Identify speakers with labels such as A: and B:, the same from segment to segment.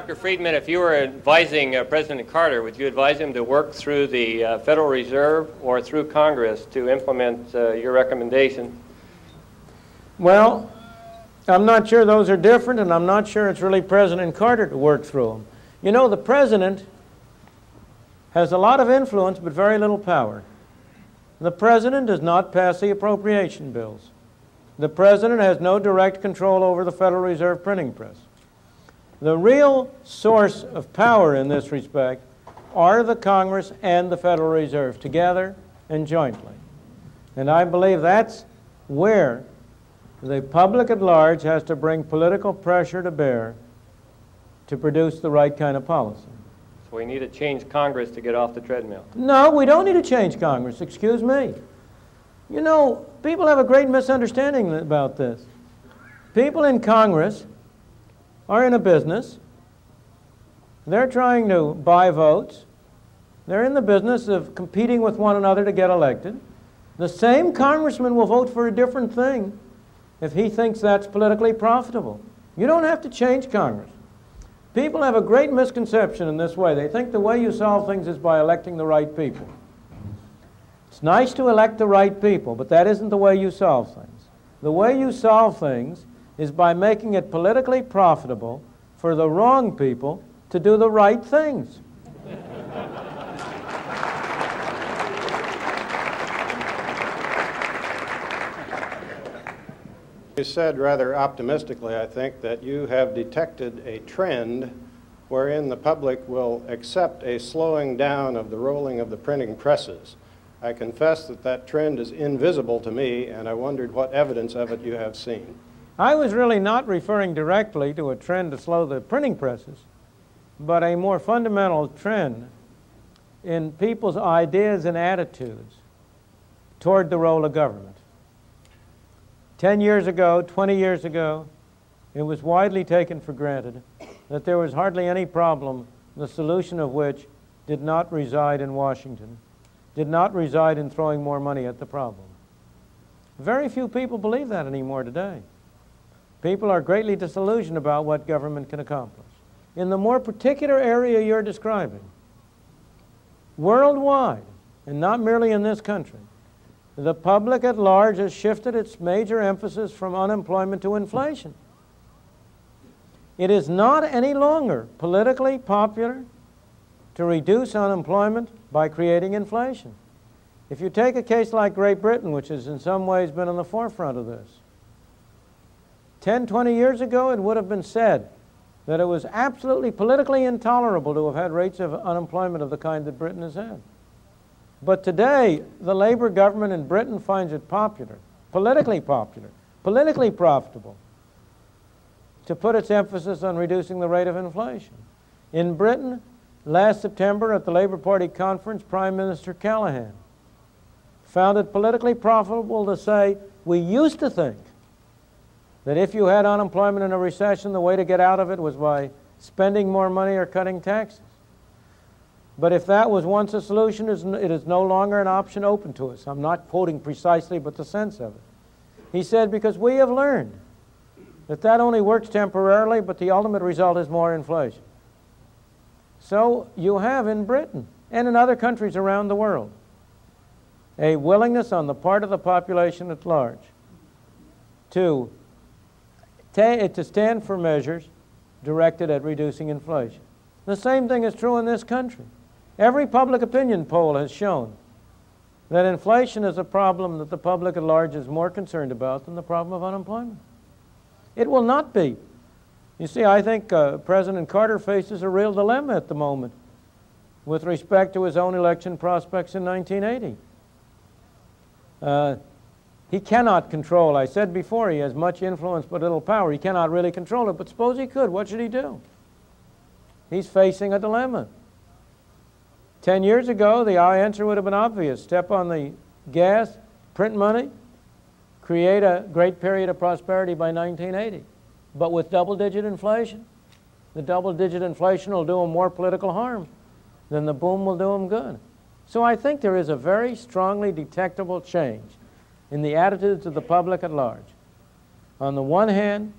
A: Dr. Friedman, if you were advising uh, President Carter, would you advise him to work through the uh, Federal Reserve or through Congress to implement uh, your recommendation?
B: Well, I'm not sure those are different, and I'm not sure it's really President Carter to work through them. You know, the president has a lot of influence but very little power. The president does not pass the appropriation bills. The president has no direct control over the Federal Reserve printing press. The real source of power in this respect are the Congress and the Federal Reserve together and jointly. And I believe that's where the public at large has to bring political pressure to bear to produce the right kind of policy.
A: So we need to change Congress to get off the treadmill.
B: No, we don't need to change Congress. Excuse me. You know, people have a great misunderstanding about this. People in Congress are in a business. They're trying to buy votes. They're in the business of competing with one another to get elected. The same congressman will vote for a different thing if he thinks that's politically profitable. You don't have to change Congress. People have a great misconception in this way. They think the way you solve things is by electing the right people. It's nice to elect the right people, but that isn't the way you solve things. The way you solve things is by making it politically profitable for the wrong people to do the right things.
C: You said rather optimistically, I think, that you have detected a trend wherein the public will accept a slowing down of the rolling of the printing presses. I confess that that trend is invisible to me, and I wondered what evidence of it you have seen.
B: I was really not referring directly to a trend to slow the printing presses, but a more fundamental trend in people's ideas and attitudes toward the role of government. Ten years ago, 20 years ago, it was widely taken for granted that there was hardly any problem, the solution of which did not reside in Washington, did not reside in throwing more money at the problem. Very few people believe that anymore today. People are greatly disillusioned about what government can accomplish. In the more particular area you're describing, worldwide, and not merely in this country, the public at large has shifted its major emphasis from unemployment to inflation. It is not any longer politically popular to reduce unemployment by creating inflation. If you take a case like Great Britain, which has in some ways been on the forefront of this, 10, 20 years ago, it would have been said that it was absolutely politically intolerable to have had rates of unemployment of the kind that Britain has had. But today, the Labour government in Britain finds it popular, politically popular, politically profitable, to put its emphasis on reducing the rate of inflation. In Britain, last September at the Labour Party conference, Prime Minister Callaghan found it politically profitable to say, we used to think that if you had unemployment in a recession, the way to get out of it was by spending more money or cutting taxes. But if that was once a solution, it is no longer an option open to us. I'm not quoting precisely, but the sense of it. He said, because we have learned that that only works temporarily, but the ultimate result is more inflation. So you have in Britain and in other countries around the world a willingness on the part of the population at large to to stand for measures directed at reducing inflation. The same thing is true in this country. Every public opinion poll has shown that inflation is a problem that the public at large is more concerned about than the problem of unemployment. It will not be. You see, I think uh, President Carter faces a real dilemma at the moment with respect to his own election prospects in 1980. Uh, he cannot control. I said before, he has much influence but little power. He cannot really control it. But suppose he could, what should he do? He's facing a dilemma. Ten years ago, the answer would have been obvious. Step on the gas, print money, create a great period of prosperity by 1980. But with double-digit inflation, the double-digit inflation will do him more political harm than the boom will do him good. So I think there is a very strongly detectable change in the attitudes of the public at large. On the one hand,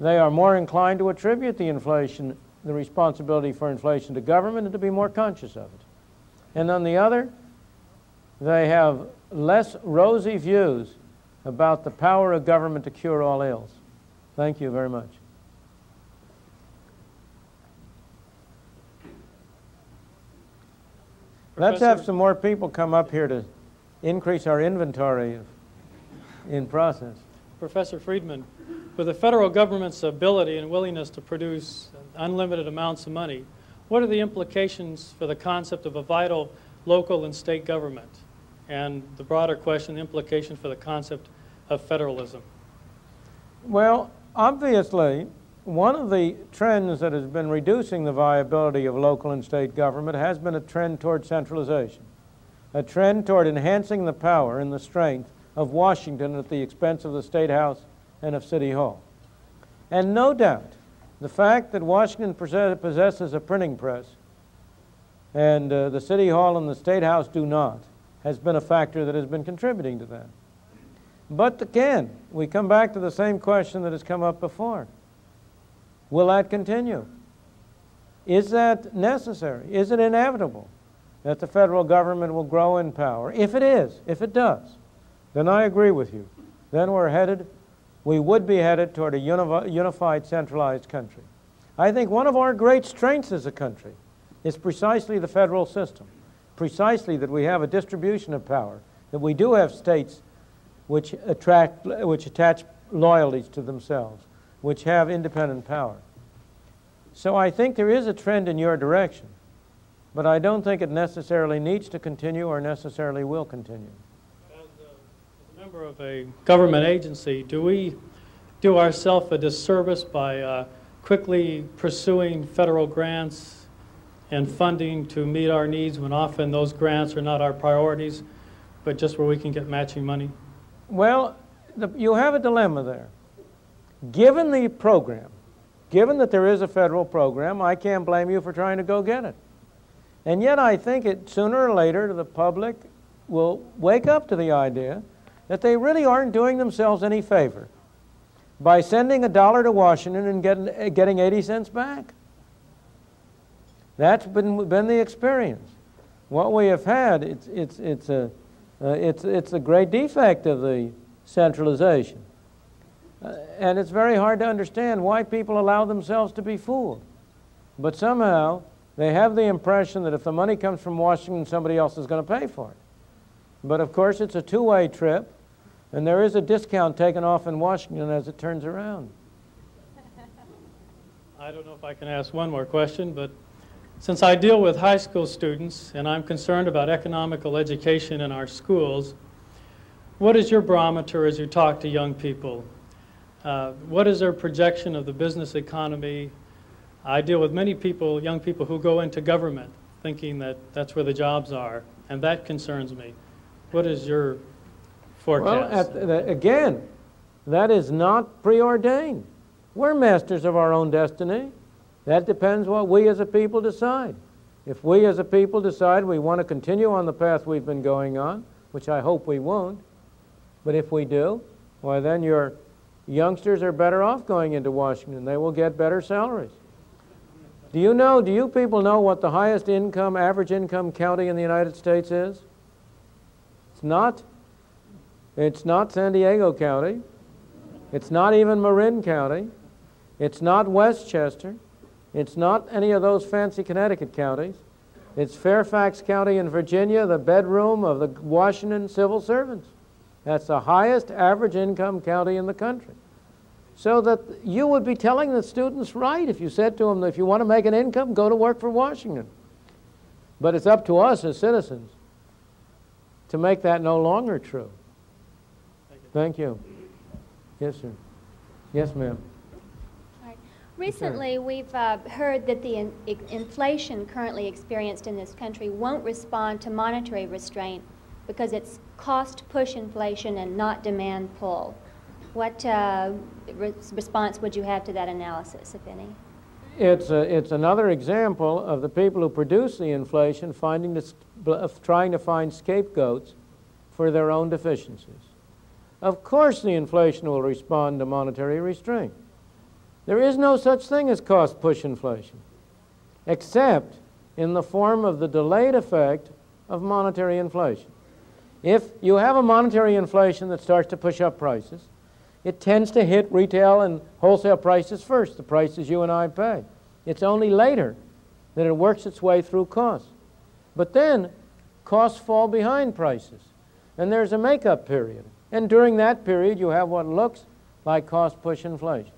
B: they are more inclined to attribute the inflation, the responsibility for inflation to government and to be more conscious of it. And on the other, they have less rosy views about the power of government to cure all ills. Thank you very much. Let's have some more people come up here to increase our inventory in process.
D: Professor Friedman, with the federal government's ability and willingness to produce unlimited amounts of money, what are the implications for the concept of a vital local and state government? And the broader question, the implication for the concept of federalism?
B: Well, obviously, one of the trends that has been reducing the viability of local and state government has been a trend toward centralization, a trend toward enhancing the power and the strength of Washington at the expense of the State House and of City Hall. And no doubt, the fact that Washington possesses a printing press and uh, the City Hall and the State House do not has been a factor that has been contributing to that. But again, we come back to the same question that has come up before. Will that continue? Is that necessary? Is it inevitable that the federal government will grow in power? If it is, if it does, then I agree with you. Then we're headed, we would be headed toward a unifi- unified, centralized country. I think one of our great strengths as a country is precisely the federal system, precisely that we have a distribution of power, that we do have states which attract, which attach loyalties to themselves, which have independent power. So I think there is a trend in your direction, but I don't think it necessarily needs to continue or necessarily will continue.
D: As a, as a member of a government agency, do we do ourselves a disservice by uh, quickly pursuing federal grants and funding to meet our needs when often those grants are not our priorities, but just where we can get matching money?
B: Well, the, you have a dilemma there. Given the program, given that there is a federal program, I can't blame you for trying to go get it. And yet, I think it sooner or later the public will wake up to the idea that they really aren't doing themselves any favor by sending a dollar to Washington and getting, getting 80 cents back. That's been, been the experience. What we have had, it's, it's, it's, a, uh, it's, it's a great defect of the centralization. Uh, and it's very hard to understand why people allow themselves to be fooled. But somehow they have the impression that if the money comes from Washington, somebody else is going to pay for it. But of course, it's a two way trip, and there is a discount taken off in Washington as it turns around.
D: I don't know if I can ask one more question, but since I deal with high school students and I'm concerned about economical education in our schools, what is your barometer as you talk to young people? Uh, what is their projection of the business economy? I deal with many people, young people, who go into government thinking that that's where the jobs are, and that concerns me. What is your
B: Well,
D: forecast?
B: at the, again, that is not preordained. We're masters of our own destiny. That depends what we as a people decide. If we as a people decide we want to continue on the path we've been going on, which I hope we won't, but if we do, why then your youngsters are better off going into Washington. They will get better salaries. Do you know, do you people know what the highest income, average income county in the United States is? It's not it's not San Diego County. It's not even Marin County. It's not Westchester. It's not any of those fancy Connecticut counties. It's Fairfax County in Virginia, the bedroom of the Washington civil servants. That's the highest average income county in the country. So that you would be telling the students right if you said to them, if you want to make an income, go to work for Washington. But it's up to us as citizens to make that no longer true. Thank you. Yes, sir. Yes, ma'am.
E: Right. Recently, we've uh, heard that the in- i- inflation currently experienced in this country won't respond to monetary restraint because it's cost push inflation and not demand pull. What uh, re- response would you have to that analysis, if any?
B: It's, a, it's another example of the people who produce the inflation finding this, trying to find scapegoats for their own deficiencies. Of course, the inflation will respond to monetary restraint. There is no such thing as cost push inflation, except in the form of the delayed effect of monetary inflation. If you have a monetary inflation that starts to push up prices, it tends to hit retail and wholesale prices first, the prices you and I pay. It's only later that it works its way through costs. But then costs fall behind prices, and there's a makeup period. And during that period, you have what looks like cost push inflation.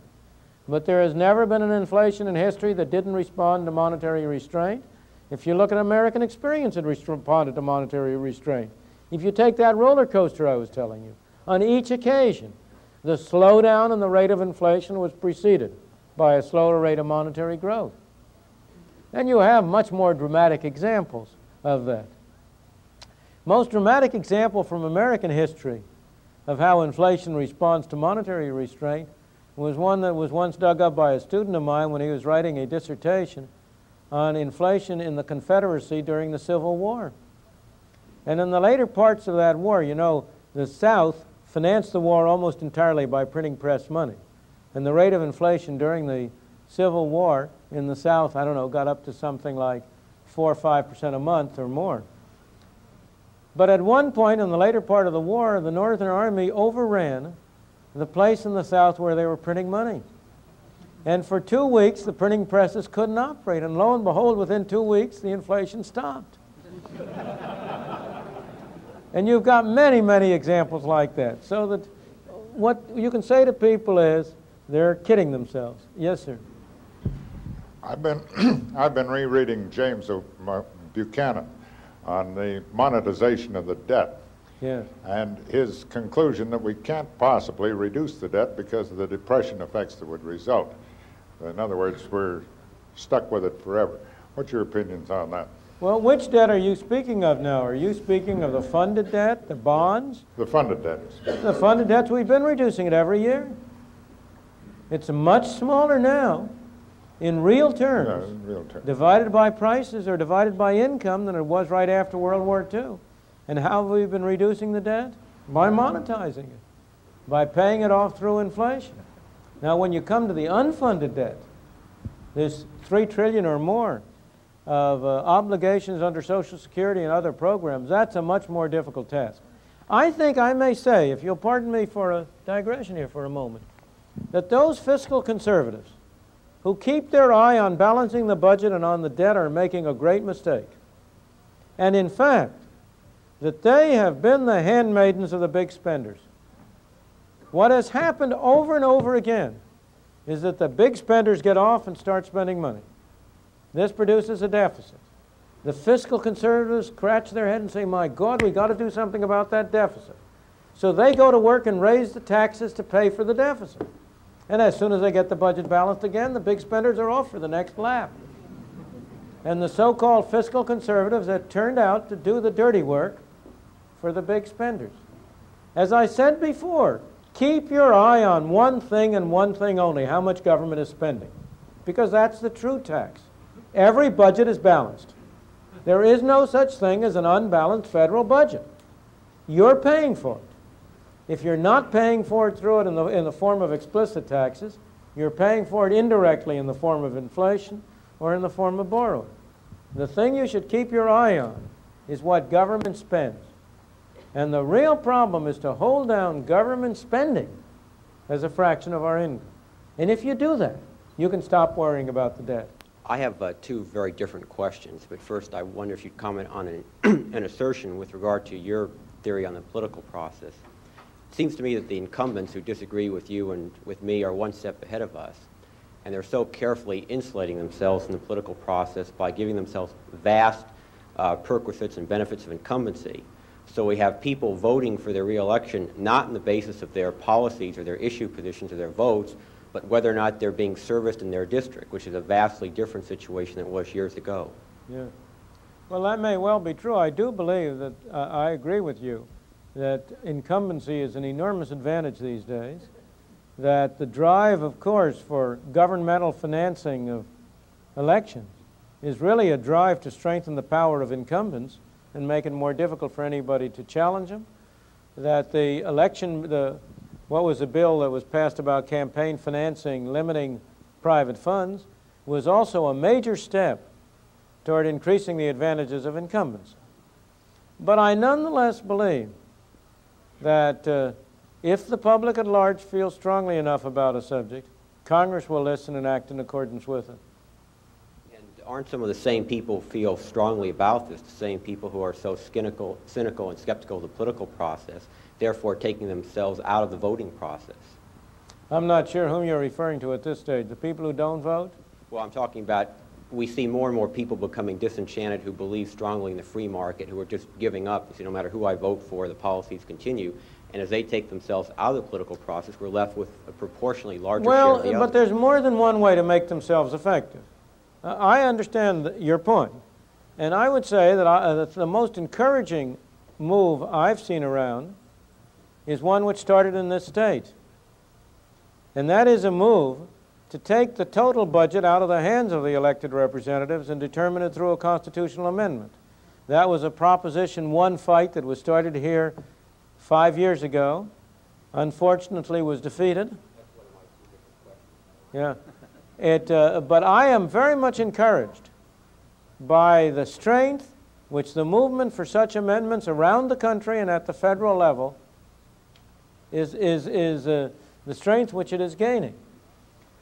B: But there has never been an inflation in history that didn't respond to monetary restraint. If you look at American experience, it responded to monetary restraint. If you take that roller coaster I was telling you, on each occasion, the slowdown in the rate of inflation was preceded by a slower rate of monetary growth. And you have much more dramatic examples of that. Most dramatic example from American history of how inflation responds to monetary restraint was one that was once dug up by a student of mine when he was writing a dissertation on inflation in the Confederacy during the Civil War. And in the later parts of that war, you know, the South financed the war almost entirely by printing press money. And the rate of inflation during the Civil War in the South, I don't know, got up to something like 4 or 5% a month or more. But at one point in the later part of the war, the Northern Army overran the place in the South where they were printing money. And for two weeks, the printing presses couldn't operate. And lo and behold, within two weeks, the inflation stopped. And you've got many, many examples like that. So that what you can say to people is they're kidding themselves. Yes, sir.
F: I've been, I've been rereading James Buchanan on the monetization of the debt.
B: Yes.
F: And his conclusion that we can't possibly reduce the debt because of the depression effects that would result. In other words, we're stuck with it forever. What's your opinions on that?
B: Well, which debt are you speaking of now? Are you speaking of the funded debt, the bonds?
F: The funded debt.
B: The funded debts, we've been reducing it every year. It's much smaller now in real terms,
F: Yeah, in real terms.
B: divided by prices or divided by income than it was right after World War II. And how have we been reducing the debt? By monetizing it, by paying it off through inflation. Now, when you come to the unfunded debt, there's three trillion or more of uh, obligations under Social Security and other programs. That's a much more difficult task. I think I may say, if you'll pardon me for a digression here for a moment, that those fiscal conservatives who keep their eye on balancing the budget and on the debt are making a great mistake. And in fact, that they have been the handmaidens of the big spenders. What has happened over and over again is that the big spenders get off and start spending money. This produces a deficit. The fiscal conservatives scratch their head and say, My God, we got to do something about that deficit. So they go to work and raise the taxes to pay for the deficit. And as soon as they get the budget balanced again, the big spenders are off for the next lap. And the so called fiscal conservatives that turned out to do the dirty work for the big spenders. As I said before, keep your eye on one thing and one thing only how much government is spending. Because that's the true tax. Every budget is balanced. There is no such thing as an unbalanced federal budget. You're paying for it. If you're not paying for it through it in the, in the form of explicit taxes, you're paying for it indirectly in the form of inflation or in the form of borrowing. The thing you should keep your eye on is what government spends. And the real problem is to hold down government spending as a fraction of our income. And if you do that, you can stop worrying about the debt.
G: I have uh, two very different questions, but first I wonder if you'd comment on an, an assertion with regard to your theory on the political process. It seems to me that the incumbents who disagree with you and with me are one step ahead of us, and they're so carefully insulating themselves in the political process by giving themselves vast uh, perquisites and benefits of incumbency. So we have people voting for their reelection not on the basis of their policies or their issue positions or their votes, but whether or not they're being serviced in their district, which is a vastly different situation than it was years ago.
B: Yeah. Well, that may well be true. I do believe that uh, I agree with you that incumbency is an enormous advantage these days. That the drive, of course, for governmental financing of elections is really a drive to strengthen the power of incumbents and make it more difficult for anybody to challenge them. That the election, the what was the bill that was passed about campaign financing, limiting private funds was also a major step toward increasing the advantages of incumbents. But I nonetheless believe that uh, if the public at large feels strongly enough about a subject, Congress will listen and act in accordance with it.
G: And aren't some of the same people feel strongly about this, the same people who are so cynical, cynical and skeptical of the political process, therefore taking themselves out of the voting process?
B: I'm not sure whom you're referring to at this stage. The people who don't vote?
G: Well, I'm talking about we see more and more people becoming disenchanted who believe strongly in the free market, who are just giving up. You see, no matter who I vote for, the policies continue. And as they take themselves out of the political process, we're left with a proportionally larger
B: well,
G: share of the
B: but there's more than one way to make themselves effective. Uh, I understand your point, and I would say that, I, uh, that the most encouraging move I've seen around is one which started in this state, and that is a move to take the total budget out of the hands of the elected representatives and determine it through a constitutional amendment. That was a Proposition 1 fight that was started here five years ago, unfortunately was defeated. Yeah. It, uh, but I am very much encouraged by the strength which the movement for such amendments around the country and at the federal level is, is, is uh, the strength which it is gaining.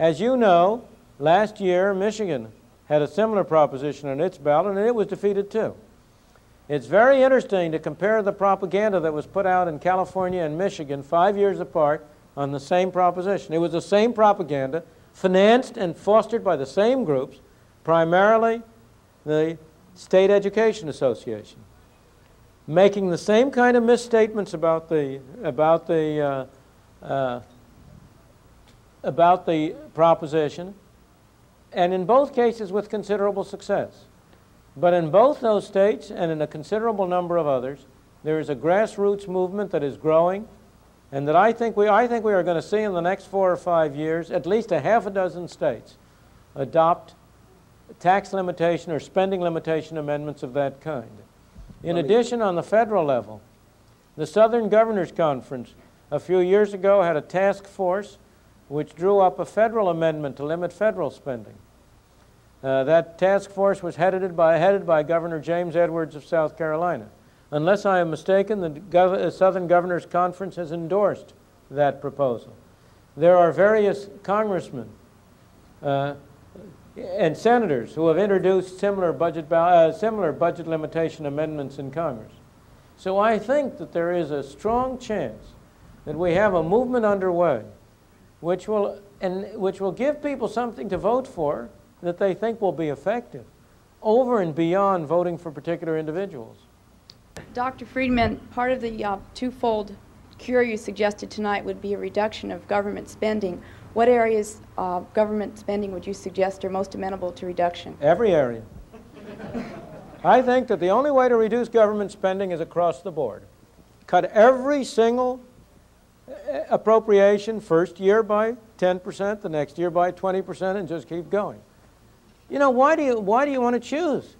B: As you know, last year Michigan had a similar proposition on its ballot and it was defeated too. It's very interesting to compare the propaganda that was put out in California and Michigan five years apart on the same proposition. It was the same propaganda, financed and fostered by the same groups, primarily the State Education Association, making the same kind of misstatements about the, about the, uh, uh, about the proposition, and in both cases with considerable success. But in both those states and in a considerable number of others, there is a grassroots movement that is growing and that I think we, I think we are going to see in the next four or five years at least a half a dozen states adopt tax limitation or spending limitation amendments of that kind. In addition, on the federal level, the Southern Governors Conference a few years ago had a task force which drew up a federal amendment to limit federal spending. Uh, that task force was headed by, headed by Governor James Edwards of South Carolina. Unless I am mistaken, the Gov- uh, Southern Governors Conference has endorsed that proposal. There are various congressmen uh, and senators who have introduced similar budget, uh, similar budget limitation amendments in Congress. So I think that there is a strong chance that we have a movement underway which will, and which will give people something to vote for that they think will be effective over and beyond voting for particular individuals.
H: Dr. Friedman, part of the uh, twofold cure you suggested tonight would be a reduction of government spending. What areas of government spending would you suggest are most amenable to reduction?
B: Every area. I think that the only way to reduce government spending is across the board. Cut every single uh, appropriation first year by 10%, the next year by 20%, and just keep going. You know, why do you, why do you want to choose?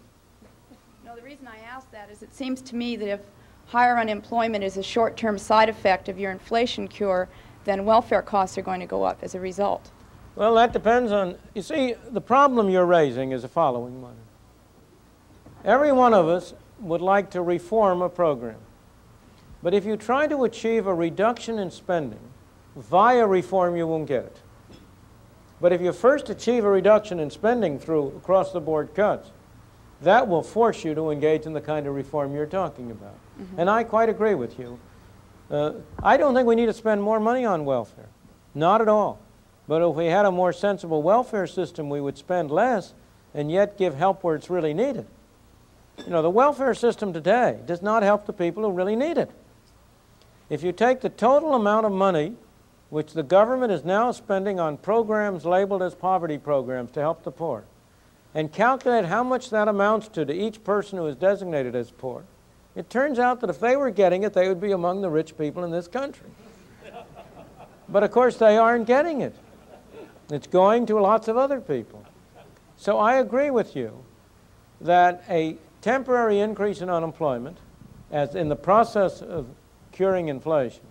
H: No, the reason I ask that is it seems to me that if higher unemployment is a short-term side effect of your inflation cure, then welfare costs are going to go up as a result.
B: Well, that depends on, you see, the problem you're raising is the following one. Every one of us would like to reform a program. But if you try to achieve a reduction in spending via reform, you won't get it. But if you first achieve a reduction in spending through across the board cuts, that will force you to engage in the kind of reform you're talking about. And I quite agree with you. Uh, I don't think we need to spend more money on welfare. Not at all. But if we had a more sensible welfare system, we would spend less and yet give help where it's really needed. You know, the welfare system today does not help the people who really need it. If you take the total amount of money which the government is now spending on programs labeled as poverty programs to help the poor, and calculate how much that amounts to to each person who is designated as poor, it turns out that if they were getting it, they would be among the rich people in this country. But of course, they aren't getting it. It's going to lots of other people. So I agree with you that a temporary increase in unemployment, as in the process of curing inflation,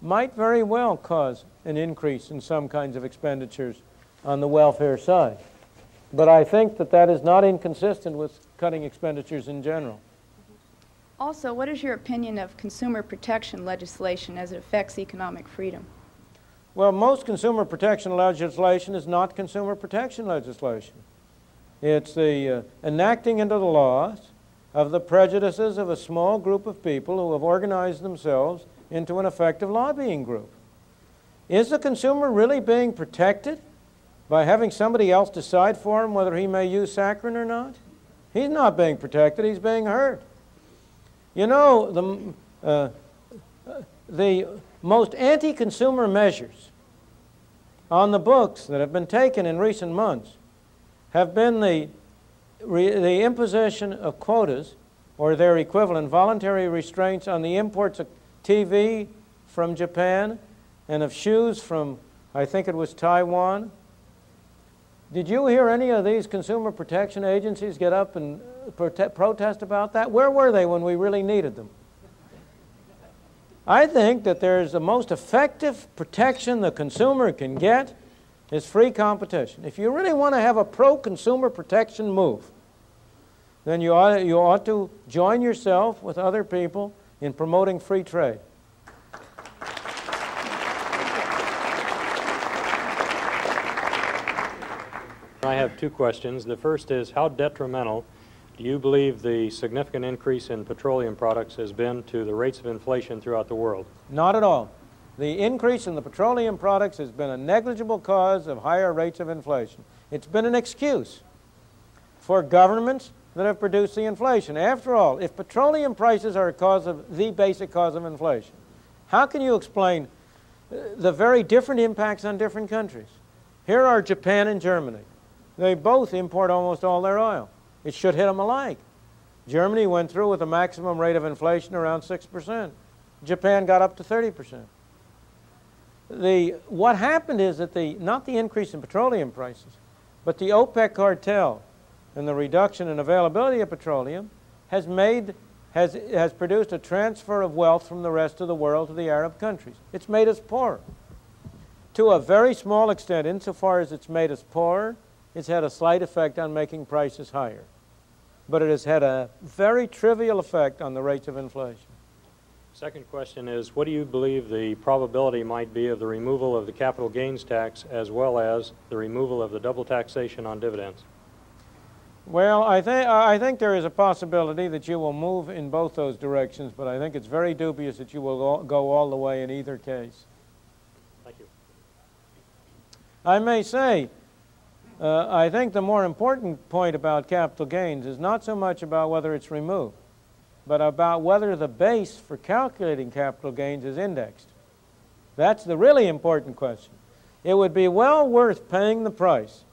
B: might very well cause an increase in some kinds of expenditures on the welfare side. But I think that that is not inconsistent with cutting expenditures in general.
H: Also, what is your opinion of consumer protection legislation as it affects economic freedom?
B: Well, most consumer protection legislation is not consumer protection legislation. It's the uh, enacting into the laws of the prejudices of a small group of people who have organized themselves into an effective lobbying group. Is the consumer really being protected by having somebody else decide for him whether he may use saccharin or not? He's not being protected, he's being hurt. You know, the, uh, the most anti consumer measures on the books that have been taken in recent months have been the, the imposition of quotas or their equivalent voluntary restraints on the imports of TV from Japan and of shoes from, I think it was Taiwan. Did you hear any of these consumer protection agencies get up and prote protest about that? Where were they when we really needed them? I think that there's the most effective protection the consumer can get is free competition. If you really want to have a pro-consumer protection move, then you ought, you ought to join yourself with other people in promoting free trade.
I: I have two questions. The first is how detrimental do you believe the significant increase in petroleum products has been to the rates of inflation throughout the world?
B: Not at all. The increase in the petroleum products has been a negligible cause of higher rates of inflation. It's been an excuse for governments that have produced the inflation. After all, if petroleum prices are a cause of the basic cause of inflation, how can you explain uh, the very different impacts on different countries? Here are Japan and Germany. They both import almost all their oil. It should hit them alike. Germany went through with a maximum rate of inflation around 6%. Japan got up to 30%. The, what happened is that the, not the increase in petroleum prices, but the OPEC cartel and the reduction in availability of petroleum has made has, has produced a transfer of wealth from the rest of the world to the Arab countries. It's made us poorer. To a very small extent, insofar as it's made us poorer, it's had a slight effect on making prices higher. But it has had a very trivial effect on the rates of inflation.
I: Second question is, what do you believe the probability might be of the removal of the capital gains tax as well as the removal of the double taxation on dividends?
B: Well, I, th I think there is a possibility that you will move in both those directions, but I think it's very dubious that you will go all the way in either case.
I: Thank you.
B: I may say uh, I think the more important point about capital gains is not so much about whether it's removed, but about whether the base for calculating capital gains is indexed. That's the really important question. It would be well worth paying the price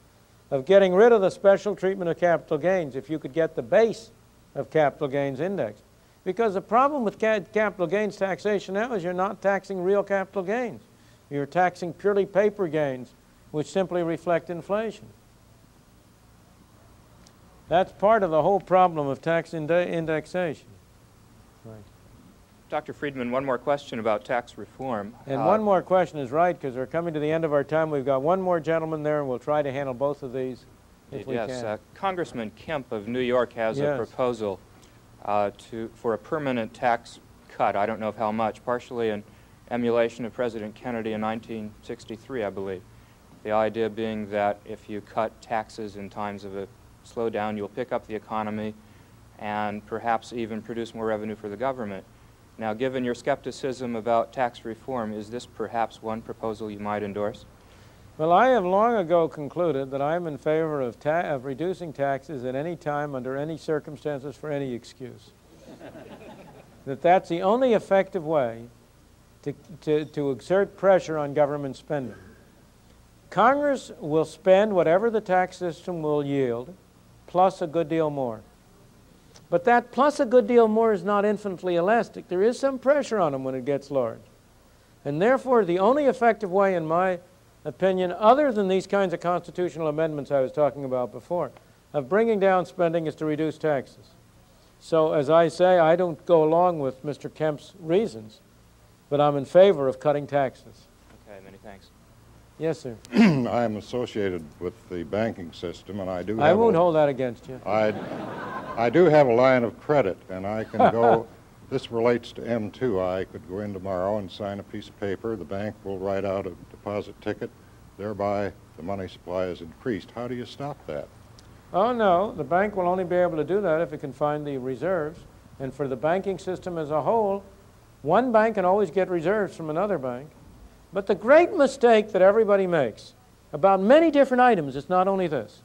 B: of getting rid of the special treatment of capital gains if you could get the base of capital gains indexed. Because the problem with ca capital gains taxation now is you're not taxing real capital gains. You're taxing purely paper gains, which simply reflect inflation. That's part of the whole problem of tax ind indexation. Right.
J: Dr. Friedman, one more question about tax reform.
B: And uh, one more question is right, because we're coming to the end of our time. We've got one more gentleman there, and we'll try to handle both of these if we
J: yes,
B: can.
J: Uh, Congressman Kemp of New York has
B: yes.
J: a proposal uh, to, for a permanent tax cut. I don't know of how much, partially in emulation of President Kennedy in 1963, I believe. The idea being that if you cut taxes in times of a slow down, you'll pick up the economy and perhaps even produce more revenue for the government. Now, given your skepticism about tax reform, is this perhaps one proposal you might endorse?
B: Well, I have long ago concluded that I'm in favor of, of reducing taxes at any time, under any circumstances, for any excuse. that that's the only effective way to, to, to exert pressure on government spending. Congress will spend whatever the tax system will yield, plus a good deal more. But that plus a good deal more is not infinitely elastic. There is some pressure on them when it gets large. And therefore, the only effective way, in my opinion, other than these kinds of constitutional amendments I was talking about before, of bringing down spending is to reduce taxes. So, as I say, I don't go along with Mr. Kemp's reasons, but I'm in favor of cutting taxes.
J: Okay, many thanks.
B: Yes, sir.
F: I'm associated with the banking system, and I do.
B: I won't
F: a,
B: hold that against you.
F: I, I do have a line of credit, and I can go. this relates to M2. I could go in tomorrow and sign a piece of paper. The bank will write out a deposit ticket. Thereby, the money supply is increased. How do you stop that?
B: Oh, no. The bank will only be able to do that if it can find the reserves. And for the banking system as a whole, one bank can always get reserves from another bank. But the great mistake that everybody makes about many different items, it's not only this,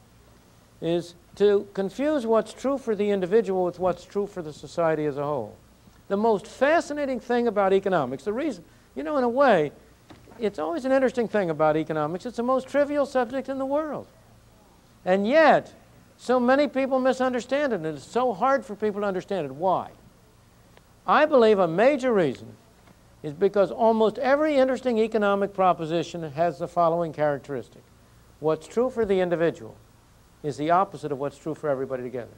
B: is to confuse what's true for the individual with what's true for the society as a whole. The most fascinating thing about economics, the reason, you know, in a way, it's always an interesting thing about economics. It's the most trivial subject in the world. And yet, so many people misunderstand it, and it's so hard for people to understand it. Why? I believe a major reason is because almost every interesting economic proposition has the following characteristic. What's true for the individual is the opposite of what's true for everybody together.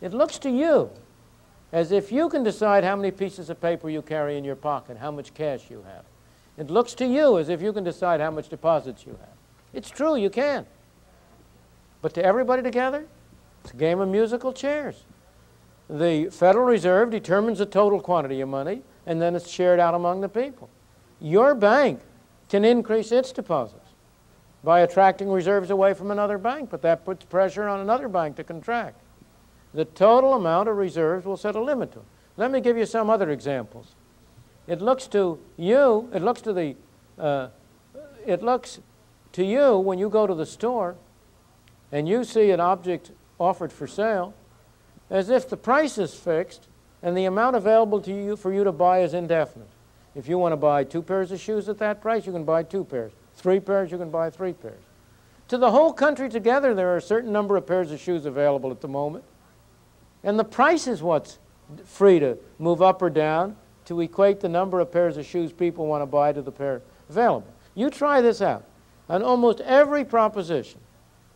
B: It looks to you as if you can decide how many pieces of paper you carry in your pocket, how much cash you have. It looks to you as if you can decide how much deposits you have. It's true, you can. But to everybody together, it's a game of musical chairs. The Federal Reserve determines the total quantity of money, and then it's shared out among the people. Your bank can increase its deposits by attracting reserves away from another bank, but that puts pressure on another bank to contract. The total amount of reserves will set a limit to it. Let me give you some other examples. It looks to you, it looks to the, uh, it looks to you when you go to the store and you see an object offered for sale as if the price is fixed and the amount available to you for you to buy is indefinite. If you want to buy two pairs of shoes at that price, you can buy two pairs. Three pairs, you can buy three pairs. To the whole country together, there are a certain number of pairs of shoes available at the moment. And the price is what's free to move up or down to equate the number of pairs of shoes people want to buy to the pair available. You try this out. On almost every proposition,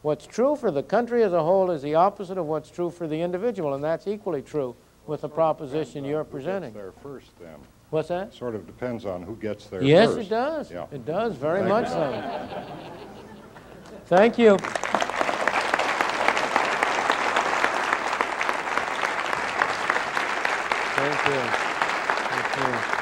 B: what's true for the country as a whole is the opposite of what's true for the individual, and that's equally true with the proposition you're presenting.
F: There first, then?
B: What's that?
F: Sort of depends on who gets there
B: yes,
F: first.
B: it does.
F: Yeah.
B: It does, very
F: Thank
B: much
F: you.
B: so. Thank you. Thank you. Thank you.